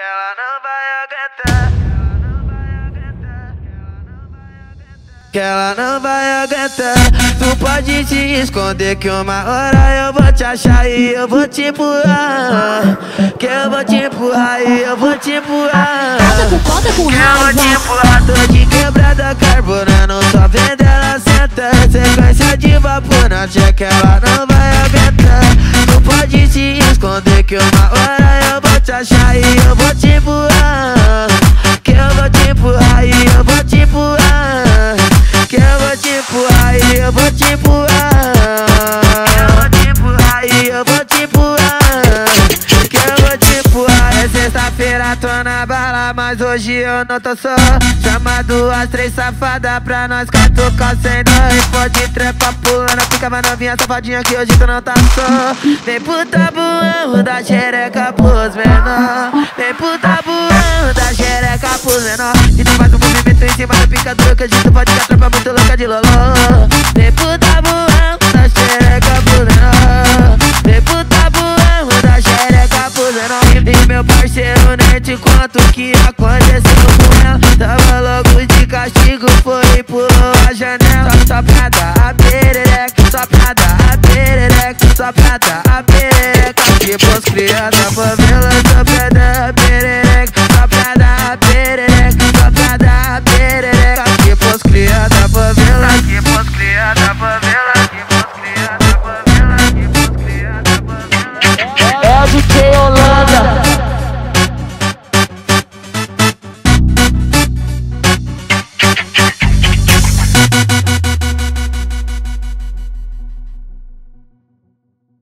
ela não vai aguentar. Que ela não vai aguentar. Tu pode te esconder que uma hora eu vou te achar e eu vou te empurrar. Que eu vou te empurrar e eu vou te empurrar. Bota com, bota com Que eu vou te empurrar, tô de quebrada carburando. Só vendo ela senta. Sequência de vapor na que ela não vai aguentar. Tu pode te esconder que uma hora te empurrar. Eu vou te empurrar. Que eu vou te empurrar. É sexta-feira, tô na bala, mas hoje eu não tô só. Chama duas, três safadas pra nós catucar sem dó. E pode trepar pulando, fica mais novinha, safadinha que hoje tu não tá só. Vem pro tabuão da xereca pros menor. Vem pro tabuão da xereca pros menor. E tu faz um movimento em cima da picadura que hoje tu pode dar tropa muito louca de loló. Vem pro meu parceiro nem te conto o que aconteceu com ela. Tava logo de castigo, foi e pulou a janela. Só, só pra dar a perereca, só pra dar a perereca, só pra dar a perereca. Que pros crianças,